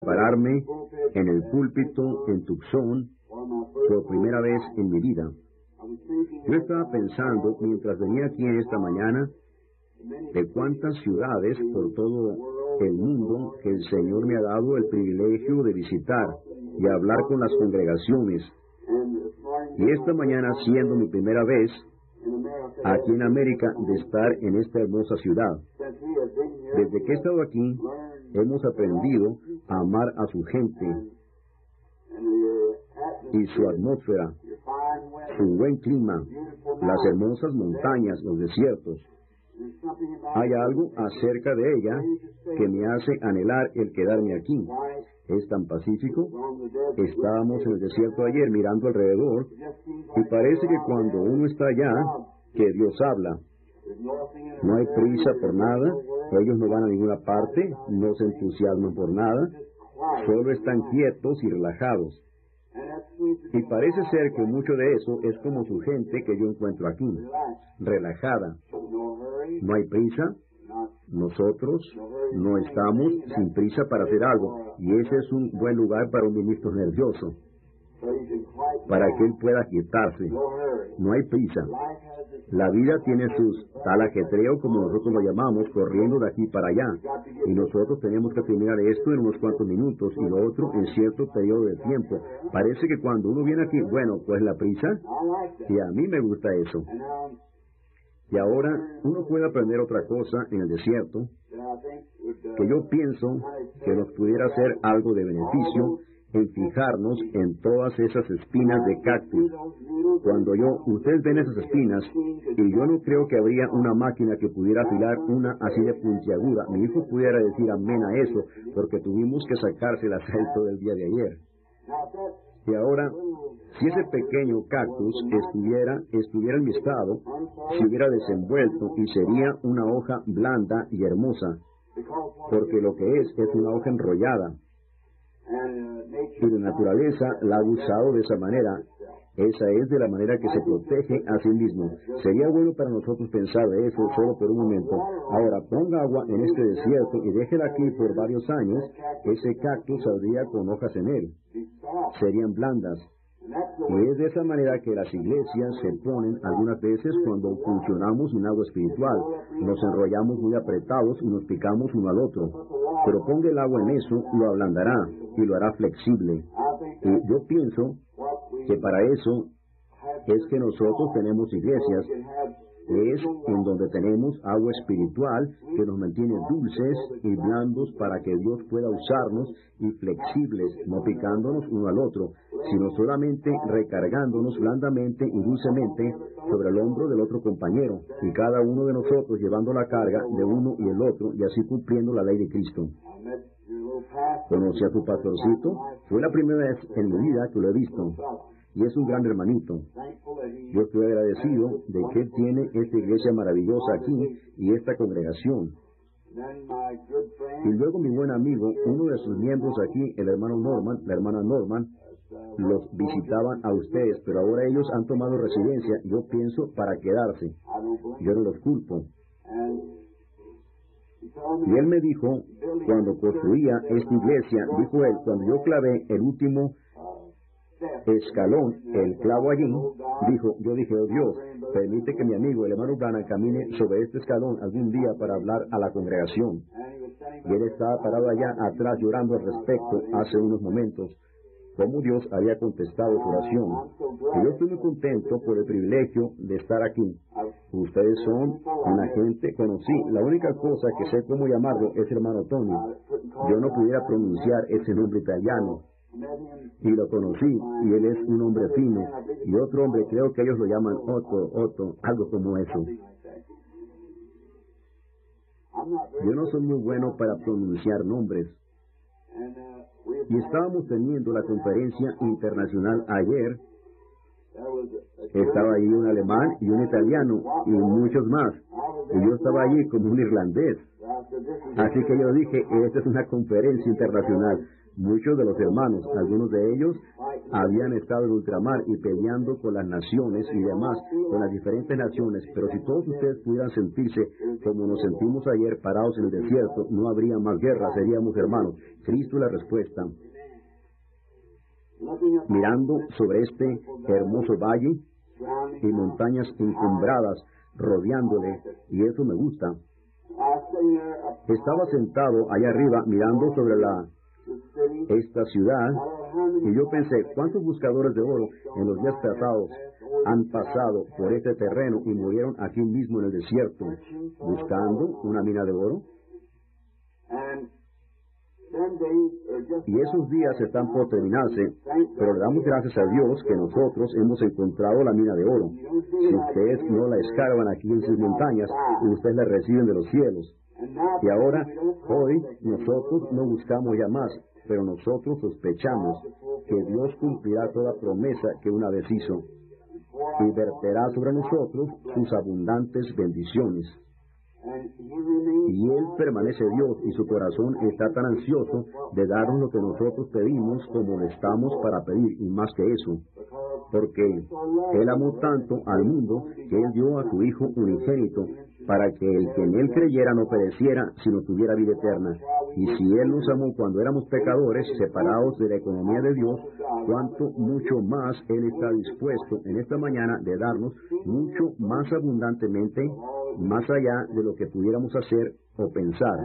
pararme en el púlpito en Tucson por primera vez en mi vida. Yo estaba pensando mientras venía aquí esta mañana de cuántas ciudades por todo el mundo que el Señor me ha dado el privilegio de visitar y hablar con las congregaciones. Y esta mañana, siendo mi primera vez aquí en América, de estar en esta hermosa ciudad. Desde que he estado aquí, hemos aprendido a amar a su gente y su atmósfera, su buen clima, las hermosas montañas, los desiertos. Hay algo acerca de ella que me hace anhelar el quedarme aquí. Es tan pacífico. Estábamos en el desierto ayer mirando alrededor y parece que cuando uno está allá, que Dios habla. No hay prisa por nada, ellos no van a ninguna parte, no se entusiasman por nada, solo están quietos y relajados. Y parece ser que mucho de eso es como su gente que yo encuentro aquí, relajada. No hay prisa, nosotros no estamos sin prisa para hacer algo, y ese es un buen lugar para un ministro nervioso, para que él pueda quietarse. No hay prisa. La vida tiene sus tal ajetreo, como nosotros lo llamamos, corriendo de aquí para allá. Y nosotros tenemos que terminar esto en unos cuantos minutos y lo otro en cierto periodo de tiempo. Parece que cuando uno viene aquí, bueno, pues la prisa, y a mí me gusta eso. Y ahora uno puede aprender otra cosa en el desierto que yo pienso que nos pudiera hacer algo de beneficio en fijarnos en todas esas espinas de cactus. Cuando yo, ustedes ven esas espinas, y yo no creo que habría una máquina que pudiera afilar una así de puntiaguda. Mi hijo pudiera decir amén a eso, porque tuvimos que sacarse el aceite del día de ayer. Y ahora, si ese pequeño cactus estuviera, estuviera en mi estado, se hubiera desenvuelto y sería una hoja blanda y hermosa, porque lo que es es una hoja enrollada y la naturaleza la ha usado de esa manera. Esa es de la manera que se protege a sí mismo. Sería bueno para nosotros pensar de eso solo por un momento. Ahora, ponga agua en este desierto y déjela aquí por varios años. Ese cactus saldría con hojas en él. Serían blandas. Y es de esa manera que las iglesias se ponen algunas veces cuando funcionamos en agua espiritual. Nos enrollamos muy apretados y nos picamos uno al otro. Pero ponga el agua en eso, lo ablandará y lo hará flexible. Y yo pienso que para eso es que nosotros tenemos iglesias es en donde tenemos agua espiritual que nos mantiene dulces y blandos para que Dios pueda usarnos y flexibles, no picándonos uno al otro, sino solamente recargándonos blandamente y dulcemente sobre el hombro del otro compañero, y cada uno de nosotros llevando la carga de uno y el otro, y así cumpliendo la ley de Cristo. Conocí a tu pastorcito, fue la primera vez en mi vida que lo he visto y es un gran hermanito. Yo estoy agradecido de que Él tiene esta iglesia maravillosa aquí y esta congregación. Y luego mi buen amigo, uno de sus miembros aquí, el hermano Norman, la hermana Norman, los visitaban a ustedes, pero ahora ellos han tomado residencia, yo pienso, para quedarse. Yo no los culpo. Y él me dijo, cuando construía esta iglesia, dijo él, cuando yo clavé el último escalón, el clavo allí, dijo, yo dije, oh Dios, permite que mi amigo, el hermano Branham, camine sobre este escalón algún día para hablar a la congregación. Y él estaba parado allá atrás llorando al respecto hace unos momentos, cómo Dios había contestado su oración. Y yo estoy muy contento por el privilegio de estar aquí. Ustedes son una gente, conocí, la única cosa que sé cómo llamarlo es hermano Tony. Yo no pudiera pronunciar ese nombre italiano, y lo conocí y él es un hombre fino y otro hombre creo que ellos lo llaman Otto, Otto, algo como eso. Yo no soy muy bueno para pronunciar nombres. Y estábamos teniendo la conferencia internacional ayer. Estaba allí un alemán y un italiano y muchos más. Y yo estaba allí como un irlandés. Así que yo dije, esta es una conferencia internacional. Muchos de los hermanos, algunos de ellos, habían estado en ultramar y peleando con las naciones y demás, con las diferentes naciones, pero si todos ustedes pudieran sentirse como nos sentimos ayer parados en el desierto, no habría más guerra, seríamos hermanos. Cristo la respuesta. Mirando sobre este hermoso valle y montañas encumbradas rodeándole, y eso me gusta. Estaba sentado allá arriba mirando sobre la esta ciudad y yo pensé, ¿cuántos buscadores de oro en los días pasados han pasado por este terreno y murieron aquí mismo en el desierto buscando una mina de oro? Y esos días están por terminarse, pero le damos gracias a Dios que nosotros hemos encontrado la mina de oro. Si ustedes no la escarban aquí en sus montañas, ustedes la reciben de los cielos. Y ahora, hoy, nosotros no buscamos ya más, pero nosotros sospechamos que Dios cumplirá toda promesa que una vez hizo y verterá sobre nosotros sus abundantes bendiciones. Y Él permanece Dios y su corazón está tan ansioso de darnos lo que nosotros pedimos como estamos para pedir y más que eso. Porque Él amó tanto al mundo que Él dio a su Hijo unigénito para que el que en Él creyera no pereciera, sino tuviera vida eterna. Y si Él nos amó cuando éramos pecadores, separados de la economía de Dios, cuánto mucho más Él está dispuesto en esta mañana de darnos mucho más abundantemente, más allá de lo que pudiéramos hacer o pensar.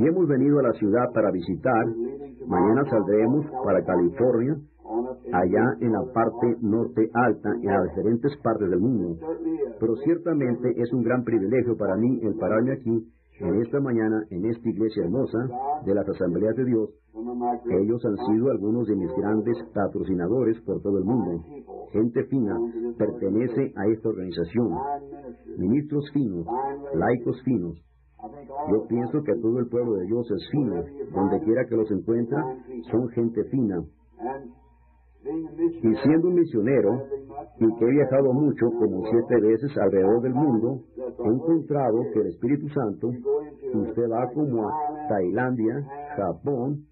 Y hemos venido a la ciudad para visitar, mañana saldremos para California, allá en la parte norte alta, en las diferentes partes del mundo. Pero ciertamente es un gran privilegio para mí el pararme aquí, en esta mañana, en esta iglesia hermosa de las Asambleas de Dios. Ellos han sido algunos de mis grandes patrocinadores por todo el mundo. Gente fina pertenece a esta organización. Ministros finos, laicos finos, yo pienso que todo el pueblo de Dios es fino. Donde quiera que los encuentra, son gente fina. Y siendo un misionero, y que he viajado mucho, como siete veces alrededor del mundo, he encontrado que el Espíritu Santo, usted va como a Tailandia, Japón,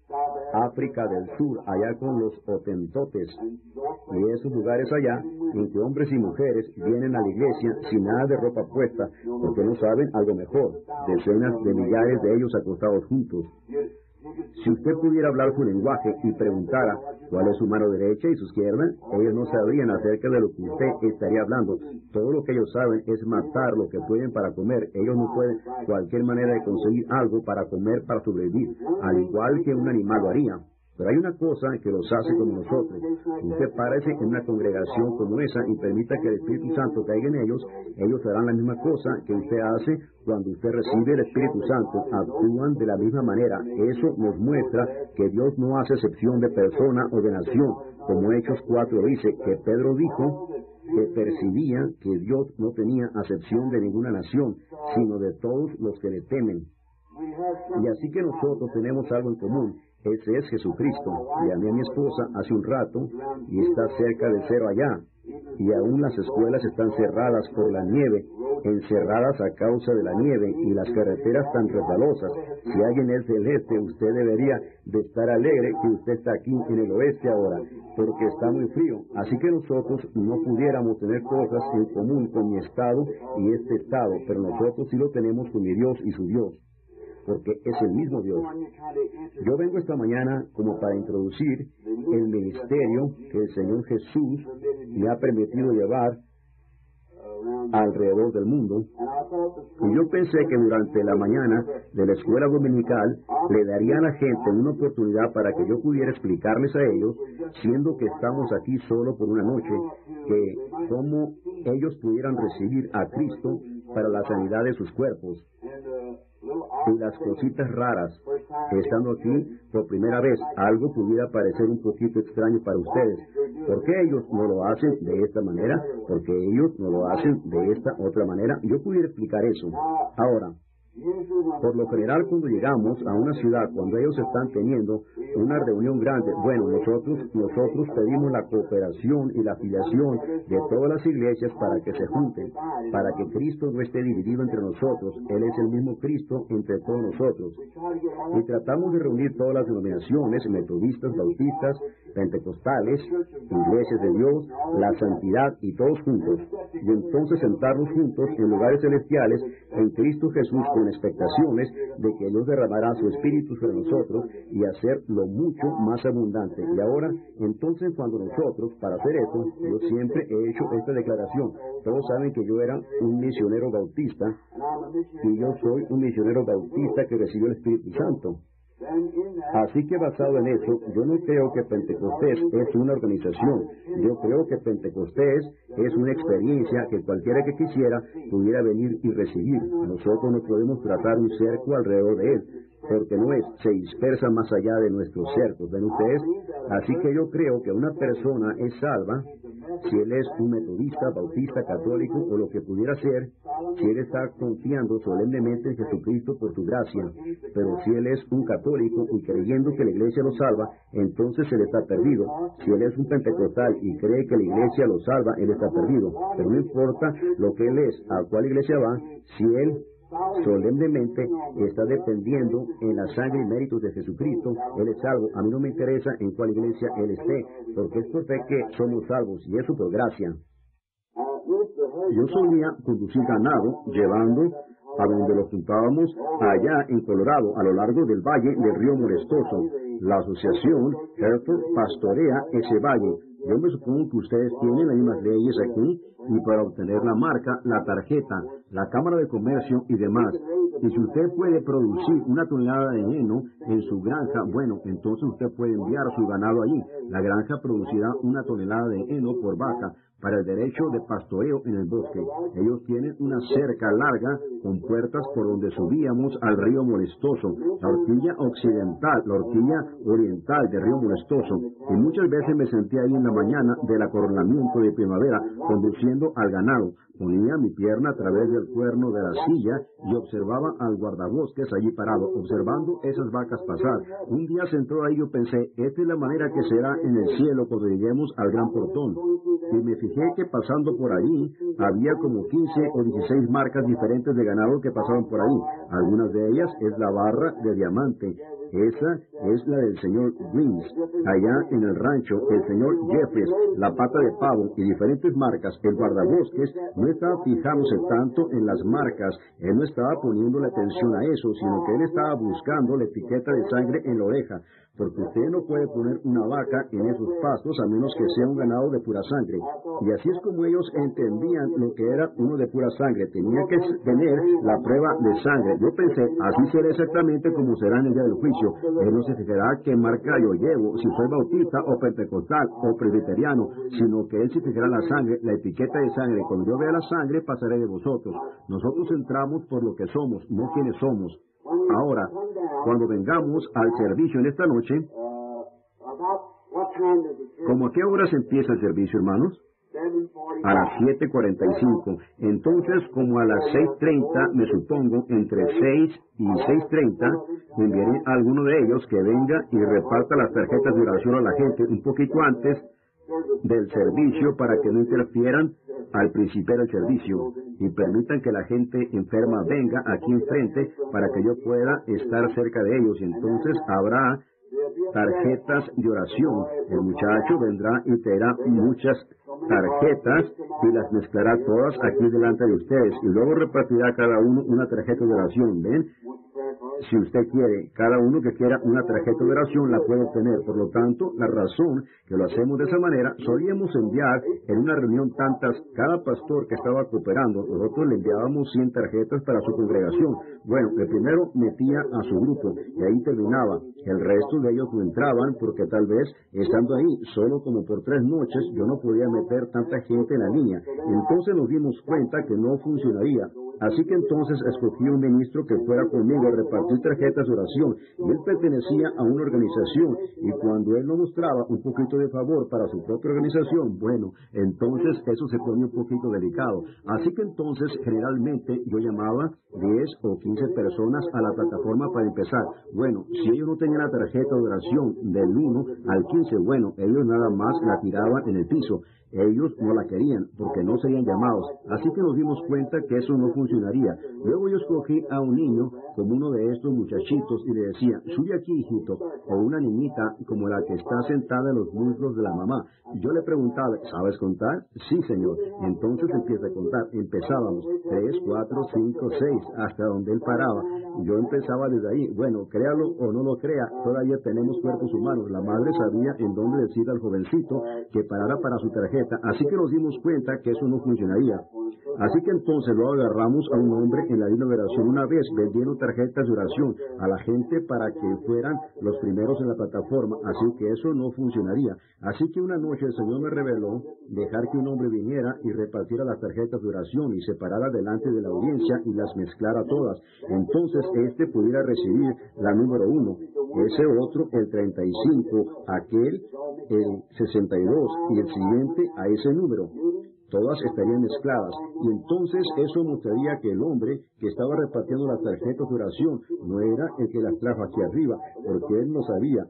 África del Sur, allá con los otentotes, y esos lugares allá, en que hombres y mujeres vienen a la iglesia sin nada de ropa puesta, porque no saben algo mejor, decenas de millares de ellos acostados juntos. Si usted pudiera hablar su lenguaje y preguntara cuál es su mano derecha y su izquierda, ellos no sabrían acerca de lo que usted estaría hablando. Todo lo que ellos saben es matar lo que pueden para comer. Ellos no pueden cualquier manera de conseguir algo para comer para sobrevivir, al igual que un animal lo haría. Pero hay una cosa que los hace como nosotros. Usted parece en una congregación como esa y permita que el Espíritu Santo caiga en ellos, ellos harán la misma cosa que usted hace cuando usted recibe el Espíritu Santo. Actúan de la misma manera. Eso nos muestra que Dios no hace excepción de persona o de nación. Como Hechos 4 dice, que Pedro dijo que percibía que Dios no tenía acepción de ninguna nación, sino de todos los que le temen. Y así que nosotros tenemos algo en común ese es Jesucristo. Llamé a mi esposa hace un rato y está cerca del cero allá. Y aún las escuelas están cerradas por la nieve, encerradas a causa de la nieve y las carreteras tan resbalosas. Si alguien es del este, usted debería de estar alegre que usted está aquí en el oeste ahora, porque está muy frío. Así que nosotros no pudiéramos tener cosas en común con mi estado y este estado, pero nosotros sí lo tenemos con mi Dios y su Dios porque es el mismo Dios. Yo vengo esta mañana como para introducir el ministerio que el Señor Jesús me ha permitido llevar alrededor del mundo. Y yo pensé que durante la mañana de la escuela dominical le daría a la gente una oportunidad para que yo pudiera explicarles a ellos, siendo que estamos aquí solo por una noche, que cómo ellos pudieran recibir a Cristo para la sanidad de sus cuerpos las cositas raras. Estando aquí por primera vez, algo pudiera parecer un poquito extraño para ustedes. ¿Por qué ellos no lo hacen de esta manera? Porque ellos no lo hacen de esta otra manera. Yo pudiera explicar eso. Ahora, Por lo general, cuando llegamos a una ciudad, cuando ellos están teniendo una reunión grande, bueno, nosotros, nosotros pedimos la cooperación y la afiliación de todas las iglesias para que se junten, para que Cristo no esté dividido entre nosotros. Él es el mismo Cristo entre todos nosotros. Y tratamos de reunir todas las denominaciones, metodistas, bautistas, pentecostales, iglesias de Dios, la santidad y todos juntos. Y entonces sentarnos juntos en lugares celestiales en Cristo Jesús con expectaciones de que Dios derramará su Espíritu sobre nosotros y hacer lo mucho más abundante. Y ahora, entonces cuando nosotros, para hacer eso, yo siempre he hecho esta declaración. Todos saben que yo era un misionero bautista y yo soy un misionero bautista que recibió el Espíritu Santo. Así que basado en eso, yo no creo que Pentecostés es una organización. Yo creo que Pentecostés es una experiencia que cualquiera que quisiera pudiera venir y recibir. Nosotros no podemos tratar un cerco alrededor de él, porque no es, se dispersa más allá de nuestros cercos. ¿Ven ustedes? Así que yo creo que una persona es salva si él es un metodista, bautista, católico o lo que pudiera ser, si él está confiando solemnemente en Jesucristo por su gracia. Pero si él es un católico y creyendo que la iglesia lo salva, entonces él está perdido. Si él es un pentecostal y cree que la iglesia lo salva, él está perdido. Pero no importa lo que él es, a cuál iglesia va, si él solemnemente está dependiendo en la sangre y méritos de Jesucristo, Él es salvo. A mí no me interesa en cuál iglesia Él esté, porque es por fe que somos salvos y eso por gracia. Yo solía conducir ganado llevando a donde lo juntábamos allá en Colorado, a lo largo del valle del río Molestoso. La asociación Hereford pastorea ese valle. Yo me supongo que ustedes tienen las mismas leyes aquí y para obtener la marca, la tarjeta, la Cámara de Comercio y demás. Y si usted puede producir una tonelada de heno en su granja, bueno, entonces usted puede enviar su ganado allí. La granja producirá una tonelada de heno por vaca para el derecho de pastoreo en el bosque. Ellos tienen una cerca larga con puertas por donde subíamos al río Molestoso, la horquilla occidental, la horquilla oriental del río Molestoso. Y muchas veces me senté ahí en la mañana del acorralamiento de primavera conduciendo al ganado. Ponía mi pierna a través del cuerno de la silla y observaba al guardabosques allí parado, observando esas vacas pasar. Un día sentó ahí yo pensé, esta es la manera que será en el cielo cuando lleguemos al gran portón. Y me fijé que pasando por ahí había como 15 o 16 marcas diferentes de ganado que pasaban por ahí. Algunas de ellas es la barra de diamante, esa es la del señor Greens. Allá en el rancho, el señor Jeffries, la pata de pavo y diferentes marcas, el guardabosques, no estaba fijándose tanto en las marcas, él no estaba poniendo la atención a eso, sino que él estaba buscando la etiqueta de sangre en la oreja porque usted no puede poner una vaca en esos pastos a menos que sea un ganado de pura sangre. Y así es como ellos entendían lo que era uno de pura sangre. Tenía que tener la prueba de sangre. Yo pensé, así será exactamente como será en el día del juicio. Él no se fijará qué marca yo llevo, si soy bautista o pentecostal o presbiteriano, sino que él se fijará la sangre, la etiqueta de sangre. Cuando yo vea la sangre, pasaré de vosotros. Nosotros entramos por lo que somos, no quienes somos. Ahora, cuando vengamos al servicio en esta noche, ¿cómo a qué horas empieza el servicio, hermanos? A las 7.45. Entonces, como a las 6.30, me supongo, entre 6 y 6.30, enviaré a alguno de ellos que venga y reparta las tarjetas de oración a la gente un poquito antes del servicio para que no interfieran al principio del servicio y permitan que la gente enferma venga aquí enfrente para que yo pueda estar cerca de ellos. Entonces habrá tarjetas de oración. El muchacho vendrá y te dará muchas tarjetas y las mezclará todas aquí delante de ustedes. Y luego repartirá cada uno una tarjeta de oración. ¿Ven? Si usted quiere, cada uno que quiera una tarjeta de oración la puede obtener. Por lo tanto, la razón que lo hacemos de esa manera, solíamos enviar en una reunión tantas, cada pastor que estaba cooperando, nosotros le enviábamos 100 tarjetas para su congregación. Bueno, el primero metía a su grupo y ahí terminaba. El resto de ellos no entraban porque tal vez, estando ahí solo como por tres noches, yo no podía meter tanta gente en la línea. Entonces nos dimos cuenta que no funcionaría Así que entonces escogí un ministro que fuera conmigo a repartir tarjetas de oración y él pertenecía a una organización y cuando él no mostraba un poquito de favor para su propia organización, bueno, entonces eso se ponía un poquito delicado. Así que entonces generalmente yo llamaba 10 o 15 personas a la plataforma para empezar. Bueno, si ellos no tenían la tarjeta de oración del 1 al 15, bueno, ellos nada más la tiraban en el piso. Ellos no la querían porque no serían llamados. Así que nos dimos cuenta que eso no funcionaría. Luego yo escogí a un niño como uno de estos muchachitos y le decía, sube aquí, hijito, o una niñita como la que está sentada en los muslos de la mamá. Yo le preguntaba, ¿sabes contar? Sí, señor. Entonces empieza a contar. Empezábamos, tres, cuatro, cinco, seis, hasta donde él paraba. Yo empezaba desde ahí. Bueno, créalo o no lo crea, todavía tenemos cuerpos humanos. La madre sabía en dónde decir al jovencito que parara para su tarjeta. Así que nos dimos cuenta que eso no funcionaría. Así que entonces lo agarramos a un hombre en la oración una vez vendiendo tarjetas de oración a la gente para que fueran los primeros en la plataforma. Así que eso no funcionaría. Así que una noche el Señor me reveló dejar que un hombre viniera y repartiera las tarjetas de oración y separara delante de la audiencia y las mezclara todas. Entonces este pudiera recibir la número uno, ese otro el 35, aquel el 62 y el siguiente a ese número todas estarían mezcladas. Y entonces eso mostraría que el hombre que estaba repartiendo las tarjetas de oración no era el que las trajo aquí arriba, porque él no sabía.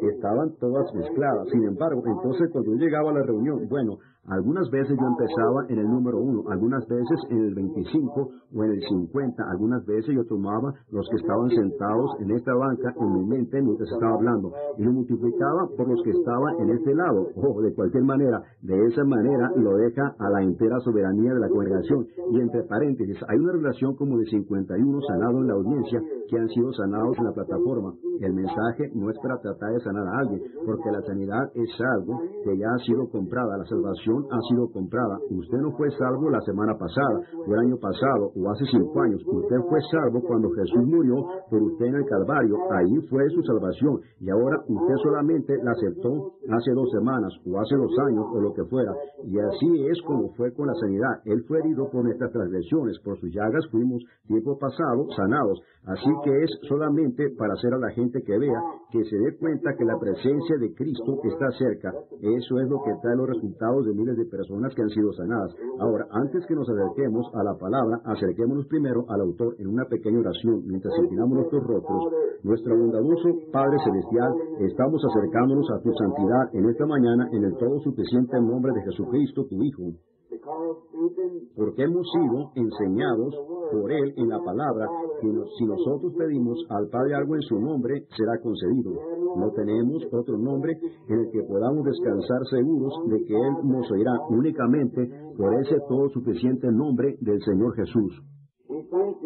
Estaban todas mezcladas. Sin embargo, entonces cuando yo llegaba a la reunión, bueno, algunas veces yo empezaba en el número uno, algunas veces en el 25 o en el 50, algunas veces yo tomaba los que estaban sentados en esta banca en mi mente mientras estaba hablando y lo multiplicaba por los que estaban en este lado. O de cualquier manera, de esa manera lo deja a la entera soberanía de la congregación. Y entre paréntesis, hay una relación como de 51 sanados en la audiencia que han sido sanados en la plataforma. El mensaje no es para tratar de sanar a alguien, porque la sanidad es algo que ya ha sido comprada, la salvación ha sido comprada. Usted no fue salvo la semana pasada, o el año pasado, o hace cinco años. Usted fue salvo cuando Jesús murió por usted en el Calvario. Ahí fue su salvación. Y ahora usted solamente la aceptó hace dos semanas, o hace dos años, o lo que fuera. Y así es como fue con la sanidad. Él fue herido por nuestras transgresiones. Por sus llagas fuimos tiempo pasado sanados. Así que es solamente para hacer a la gente que vea, que se dé cuenta que la presencia de Cristo está cerca. Eso es lo que trae los resultados de de personas que han sido sanadas. Ahora, antes que nos acerquemos a la palabra, acerquémonos primero al autor en una pequeña oración mientras inclinamos nuestros rostros. Nuestro bondadoso Padre Celestial, estamos acercándonos a tu santidad en esta mañana en el todo suficiente nombre de Jesucristo, tu Hijo porque hemos sido enseñados por Él en la palabra que si nosotros pedimos al Padre algo en su nombre, será concedido. No tenemos otro nombre en el que podamos descansar seguros de que Él nos oirá únicamente por ese todo suficiente nombre del Señor Jesús.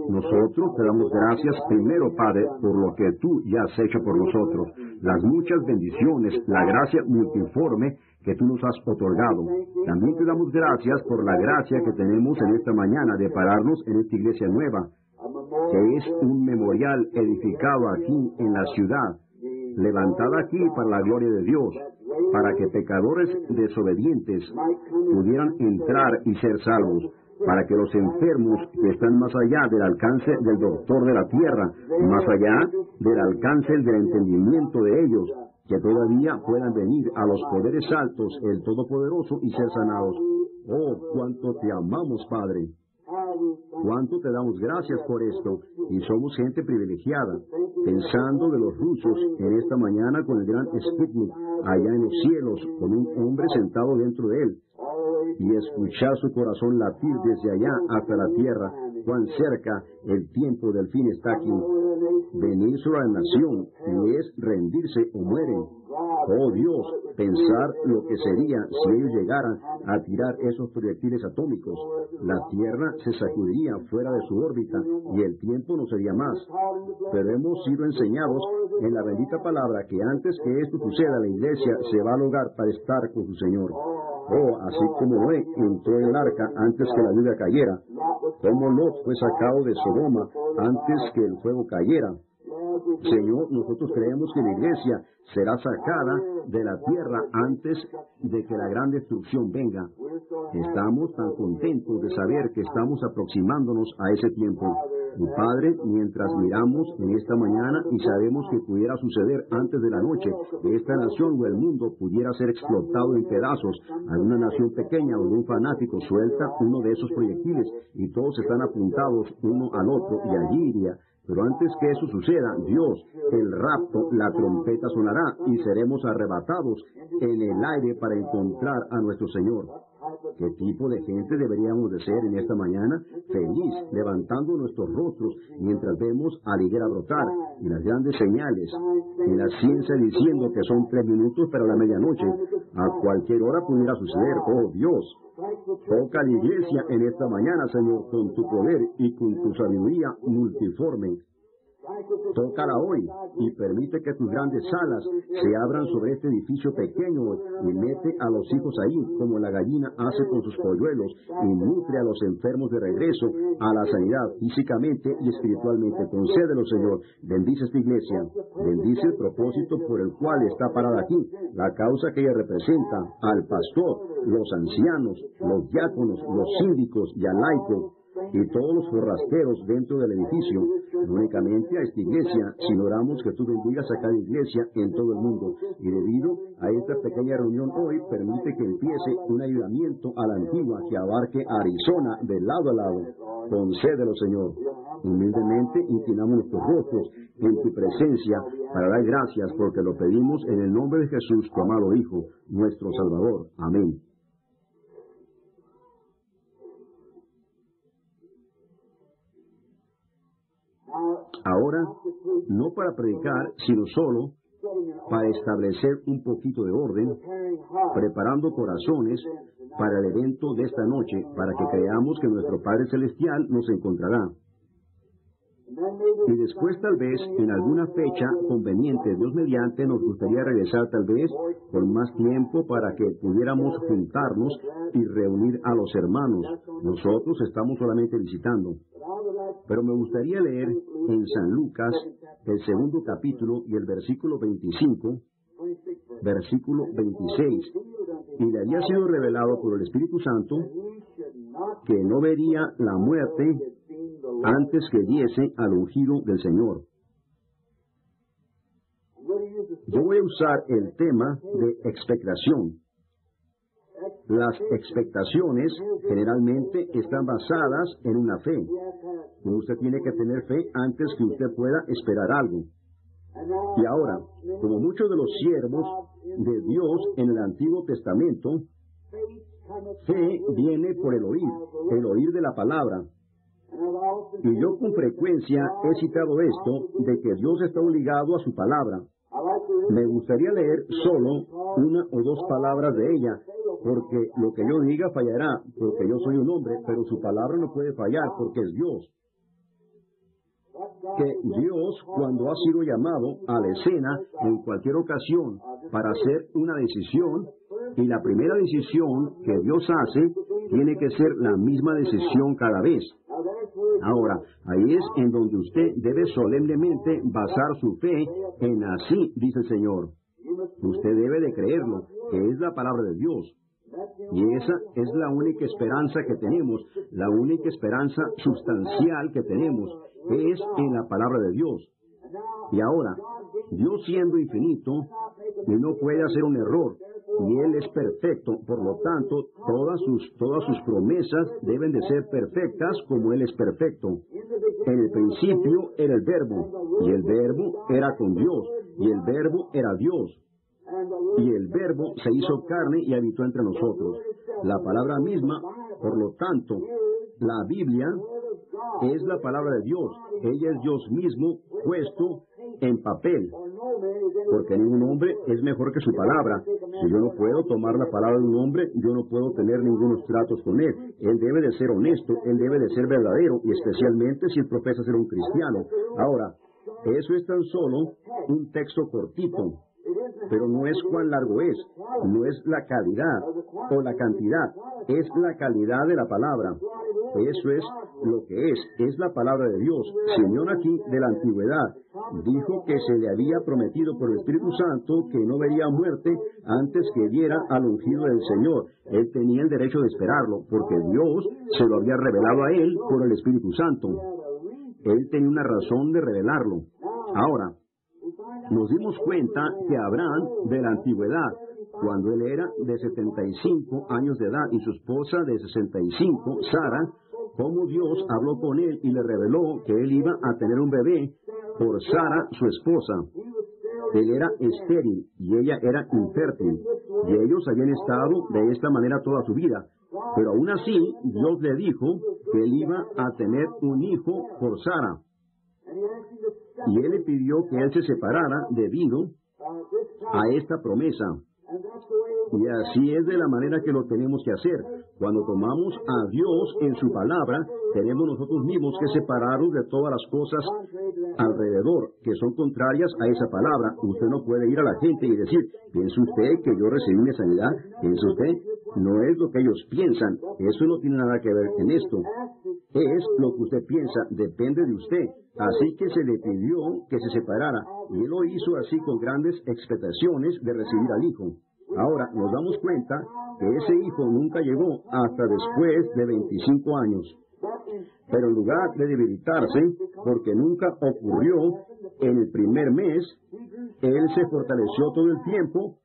Nosotros te damos gracias primero, Padre, por lo que tú ya has hecho por nosotros, las muchas bendiciones, la gracia multiforme que tú nos has otorgado. También te damos gracias por la gracia que tenemos en esta mañana de pararnos en esta iglesia nueva, que es un memorial edificado aquí en la ciudad, levantada aquí para la gloria de Dios, para que pecadores desobedientes pudieran entrar y ser salvos para que los enfermos que están más allá del alcance del doctor de la tierra, más allá del alcance del entendimiento de ellos, que todavía puedan venir a los poderes altos, el Todopoderoso, y ser sanados. Oh, cuánto te amamos, Padre. Cuánto te damos gracias por esto. Y somos gente privilegiada, pensando de los rusos en esta mañana con el gran Sputnik, allá en los cielos, con un hombre sentado dentro de él, y escuchar su corazón latir desde allá hasta la tierra, cuán cerca el tiempo del fin está aquí. Venir sobre la nación y es rendirse o mueren. Oh Dios, pensar lo que sería si ellos llegaran a tirar esos proyectiles atómicos. La Tierra se sacudiría fuera de su órbita y el tiempo no sería más. Pero hemos sido enseñados en la bendita palabra que antes que esto suceda, la iglesia se va al hogar para estar con su Señor. Oh, así como Noé entró en el arca antes que la lluvia cayera, como Lot fue sacado de Sodoma antes que el fuego cayera. Señor, nosotros creemos que la iglesia será sacada de la tierra antes de que la gran destrucción venga. Estamos tan contentos de saber que estamos aproximándonos a ese tiempo. Mi Padre, mientras miramos en esta mañana y sabemos que pudiera suceder antes de la noche, que esta nación o el mundo pudiera ser explotado en pedazos, alguna nación pequeña o un fanático suelta uno de esos proyectiles y todos están apuntados uno al otro y allí iría pero antes que eso suceda, Dios, el rapto, la trompeta sonará y seremos arrebatados en el aire para encontrar a nuestro Señor. ¿Qué tipo de gente deberíamos de ser en esta mañana? Feliz, levantando nuestros rostros mientras vemos a higuera brotar y las grandes señales y la ciencia diciendo que son tres minutos para la medianoche. A cualquier hora pudiera suceder. Oh Dios, toca la iglesia en esta mañana, Señor, con tu poder y con tu sabiduría multiforme. Tócala hoy y permite que tus grandes alas se abran sobre este edificio pequeño y mete a los hijos ahí, como la gallina hace con sus polluelos, y nutre a los enfermos de regreso a la sanidad físicamente y espiritualmente. Concédelo, Señor. Bendice esta iglesia. Bendice el propósito por el cual está parada aquí, la causa que ella representa, al pastor, los ancianos, los diáconos, los síndicos y al laico y todos los forrasteros dentro del edificio, no únicamente a esta iglesia, sino oramos que tú bendigas a cada iglesia en todo el mundo. Y debido a esta pequeña reunión hoy, permite que empiece un ayudamiento a la antigua que abarque Arizona de lado a lado. Concédelo, Señor. Humildemente inclinamos nuestros rostros en tu presencia para dar gracias porque lo pedimos en el nombre de Jesús, tu amado Hijo, nuestro Salvador. Amén. Ahora, no para predicar, sino solo para establecer un poquito de orden, preparando corazones para el evento de esta noche, para que creamos que nuestro Padre Celestial nos encontrará. Y después tal vez en alguna fecha conveniente, Dios mediante, nos gustaría regresar tal vez con más tiempo para que pudiéramos juntarnos y reunir a los hermanos. Nosotros estamos solamente visitando. Pero me gustaría leer en San Lucas el segundo capítulo y el versículo 25, versículo 26. Y le había sido revelado por el Espíritu Santo que no vería la muerte antes que diese al ungido del Señor. Yo voy a usar el tema de expectación. Las expectaciones generalmente están basadas en una fe. Usted tiene que tener fe antes que usted pueda esperar algo. Y ahora, como muchos de los siervos de Dios en el Antiguo Testamento, fe viene por el oír, el oír de la palabra. Y yo con frecuencia he citado esto de que Dios está obligado a su palabra. Me gustaría leer solo una o dos palabras de ella, porque lo que yo diga fallará, porque yo soy un hombre, pero su palabra no puede fallar, porque es Dios. Que Dios, cuando ha sido llamado a la escena en cualquier ocasión para hacer una decisión, y la primera decisión que Dios hace tiene que ser la misma decisión cada vez. Ahora, ahí es en donde usted debe solemnemente basar su fe en así, dice el Señor. Usted debe de creerlo, que es la palabra de Dios. Y esa es la única esperanza que tenemos, la única esperanza sustancial que tenemos, es en la palabra de Dios. Y ahora, Dios siendo infinito, no puede hacer un error, y Él es perfecto, por lo tanto, todas sus, todas sus promesas deben de ser perfectas como Él es perfecto. En el principio era el verbo, y el verbo era con Dios, y el verbo era Dios. Y el verbo se hizo carne y habitó entre nosotros. La palabra misma, por lo tanto, la Biblia es la palabra de Dios. Ella es Dios mismo puesto en papel. Porque ningún hombre es mejor que su palabra. Si yo no puedo tomar la palabra de un hombre, yo no puedo tener ningunos tratos con él. Él debe de ser honesto, él debe de ser verdadero, y especialmente si él profesa ser un cristiano. Ahora, eso es tan solo un texto cortito pero no es cuán largo es, no es la calidad o la cantidad, es la calidad de la palabra. Eso es lo que es, es la palabra de Dios. Simeón aquí de la antigüedad dijo que se le había prometido por el Espíritu Santo que no vería muerte antes que viera al ungido del Señor. Él tenía el derecho de esperarlo, porque Dios se lo había revelado a él por el Espíritu Santo. Él tenía una razón de revelarlo. Ahora, nos dimos cuenta que Abraham, de la antigüedad, cuando él era de 75 años de edad y su esposa de 65, Sara, cómo Dios habló con él y le reveló que él iba a tener un bebé por Sara, su esposa. Él era estéril y ella era infértil, y ellos habían estado de esta manera toda su vida. Pero aún así, Dios le dijo que él iba a tener un hijo por Sara. Y él le pidió que él se separara debido a esta promesa. Y así es de la manera que lo tenemos que hacer. Cuando tomamos a Dios en su palabra, tenemos nosotros mismos que separarnos de todas las cosas alrededor que son contrarias a esa palabra. Usted no puede ir a la gente y decir, piensa usted que yo recibí mi sanidad, piensa usted, no es lo que ellos piensan, eso no tiene nada que ver en esto. Es lo que usted piensa, depende de usted. Así que se le pidió que se separara y él lo hizo así con grandes expectaciones de recibir al hijo. Ahora nos damos cuenta que ese hijo nunca llegó hasta después de 25 años. Pero en lugar de debilitarse, porque nunca ocurrió en el primer mes, él se fortaleció todo el tiempo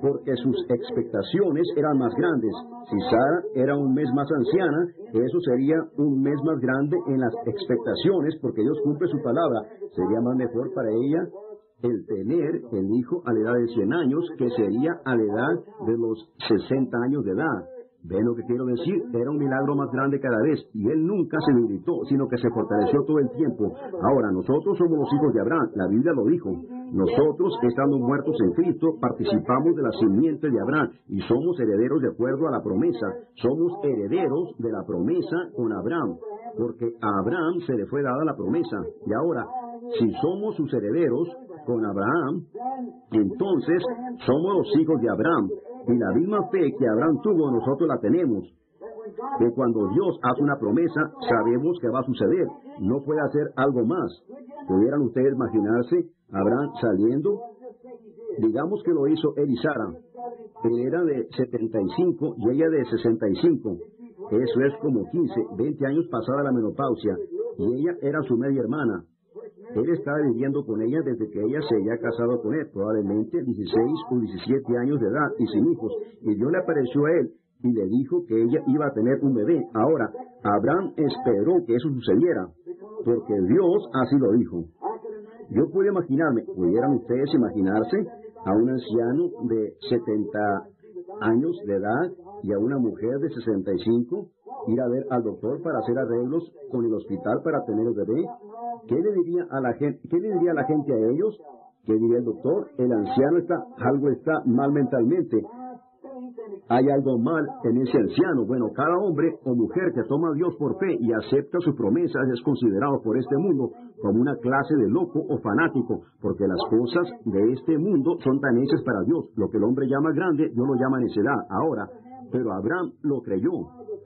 porque sus expectaciones eran más grandes. Si Sara era un mes más anciana, eso sería un mes más grande en las expectaciones, porque Dios cumple su palabra. Sería más mejor para ella el tener el hijo a la edad de 100 años, que sería a la edad de los 60 años de edad. ¿Ven lo que quiero decir? Era un milagro más grande cada vez y él nunca se debilitó, sino que se fortaleció todo el tiempo. Ahora, nosotros somos los hijos de Abraham, la Biblia lo dijo. Nosotros, estando muertos en Cristo, participamos de la simiente de Abraham y somos herederos de acuerdo a la promesa. Somos herederos de la promesa con Abraham, porque a Abraham se le fue dada la promesa. Y ahora, si somos sus herederos con Abraham, entonces somos los hijos de Abraham. Y la misma fe que Abraham tuvo, nosotros la tenemos. Que cuando Dios hace una promesa, sabemos que va a suceder. No puede hacer algo más. ¿Pudieran ustedes imaginarse Abraham saliendo? Digamos que lo hizo él y Sara. Él era de 75 y ella de 65. Eso es como 15, 20 años pasada la menopausia. Y ella era su media hermana. Él estaba viviendo con ella desde que ella se había casado con él, probablemente 16 o 17 años de edad y sin hijos. Y Dios le apareció a él y le dijo que ella iba a tener un bebé. Ahora, Abraham esperó que eso sucediera, porque Dios así lo dijo. Yo puedo imaginarme, ¿pudieran ustedes imaginarse a un anciano de 70 años de edad y a una mujer de 65 ir a ver al doctor para hacer arreglos con el hospital para tener el bebé? ¿Qué le diría a la gente, qué le diría a la gente a ellos? ¿Qué diría el doctor? El anciano está, algo está mal mentalmente. Hay algo mal en ese anciano. Bueno, cada hombre o mujer que toma a Dios por fe y acepta sus promesas es considerado por este mundo como una clase de loco o fanático, porque las cosas de este mundo son tan hechas para Dios. Lo que el hombre llama grande, Dios lo llama necedad. Ahora, pero Abraham lo creyó.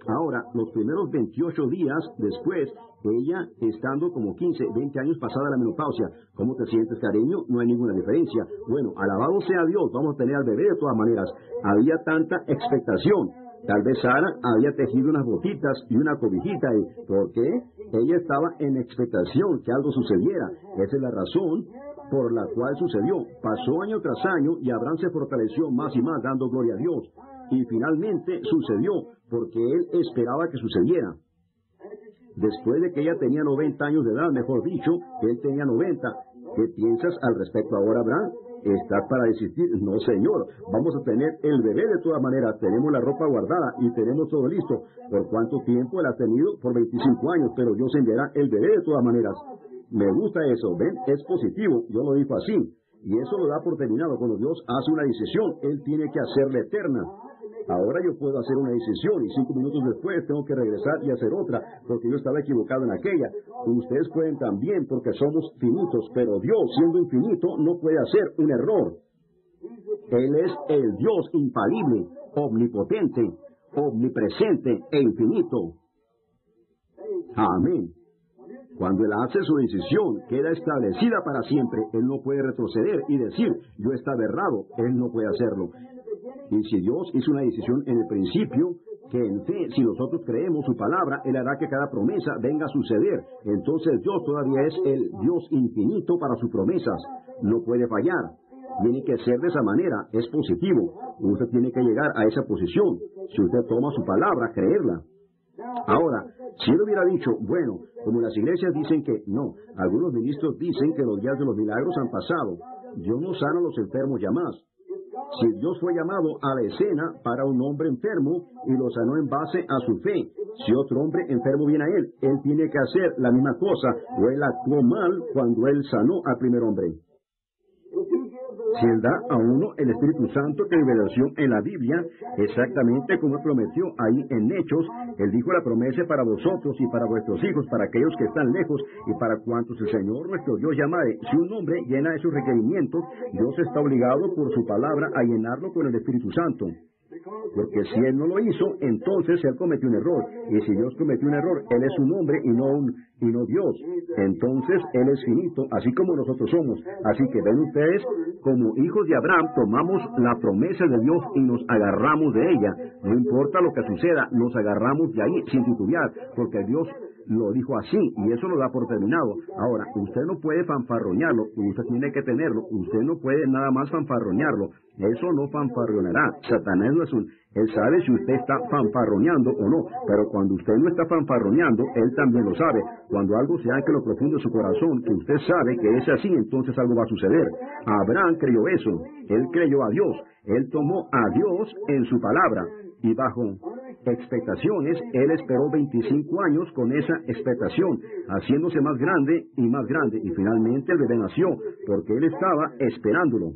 Ahora, los primeros 28 días después, ella estando como 15, 20 años pasada la menopausia, ¿cómo te sientes, cariño? No hay ninguna diferencia. Bueno, alabado sea Dios, vamos a tener al bebé de todas maneras. Había tanta expectación. Tal vez Sara había tejido unas botitas y una cobijita. ¿Y ¿Por qué? Ella estaba en expectación que algo sucediera. Esa es la razón por la cual sucedió. Pasó año tras año y Abraham se fortaleció más y más dando gloria a Dios. Y finalmente sucedió porque él esperaba que sucediera. Después de que ella tenía 90 años de edad, mejor dicho, él tenía 90. ¿Qué piensas al respecto ahora, Abraham? ¿Estás para desistir? No, señor. Vamos a tener el bebé de todas maneras. Tenemos la ropa guardada y tenemos todo listo. ¿Por cuánto tiempo él ha tenido? Por 25 años, pero Dios enviará el bebé de todas maneras. Me gusta eso, ¿ven? Es positivo. Yo lo digo así. Y eso lo da por terminado. Cuando Dios hace una decisión, Él tiene que hacerla eterna. Ahora yo puedo hacer una decisión y cinco minutos después tengo que regresar y hacer otra porque yo estaba equivocado en aquella. Ustedes pueden también porque somos finitos, pero Dios siendo infinito no puede hacer un error. Él es el Dios infalible, omnipotente, omnipresente e infinito. Amén. Cuando él hace su decisión, queda establecida para siempre. Él no puede retroceder y decir, yo estaba errado. Él no puede hacerlo. Y si Dios hizo una decisión en el principio, que en fe, si nosotros creemos su palabra, Él hará que cada promesa venga a suceder. Entonces Dios todavía es el Dios infinito para sus promesas. No puede fallar. Tiene que ser de esa manera. Es positivo. Usted tiene que llegar a esa posición. Si usted toma su palabra, creerla. Ahora, si él hubiera dicho, bueno, como las iglesias dicen que no, algunos ministros dicen que los días de los milagros han pasado, Dios no sana a los enfermos ya más. Si Dios fue llamado a la escena para un hombre enfermo y lo sanó en base a su fe, si otro hombre enfermo viene a él, él tiene que hacer la misma cosa o él actuó mal cuando él sanó al primer hombre. Si Él da a uno el Espíritu Santo que revelación en la Biblia, exactamente como prometió ahí en Hechos, Él dijo la promesa para vosotros y para vuestros hijos, para aquellos que están lejos y para cuantos el Señor nuestro Dios llamare. Si un hombre llena esos requerimientos, Dios está obligado por su palabra a llenarlo con el Espíritu Santo. Porque si él no lo hizo, entonces él cometió un error. Y si Dios cometió un error, él es un hombre y no un, y no Dios. Entonces él es finito, así como nosotros somos. Así que ven ustedes, como hijos de Abraham, tomamos la promesa de Dios y nos agarramos de ella. No importa lo que suceda, nos agarramos de ahí sin titubear, porque Dios lo dijo así y eso lo da por terminado. Ahora, usted no puede fanfarroñarlo, usted tiene que tenerlo, usted no puede nada más fanfarroñarlo. Eso no fanfarroneará. Satanás no es un... Él sabe si usted está fanfarroneando o no, pero cuando usted no está fanfarroneando, él también lo sabe. Cuando algo se en lo profundo de su corazón, que usted sabe que es así, entonces algo va a suceder. Abraham creyó eso. Él creyó a Dios. Él tomó a Dios en su palabra y bajo expectaciones, él esperó 25 años con esa expectación, haciéndose más grande y más grande, y finalmente el bebé nació, porque él estaba esperándolo.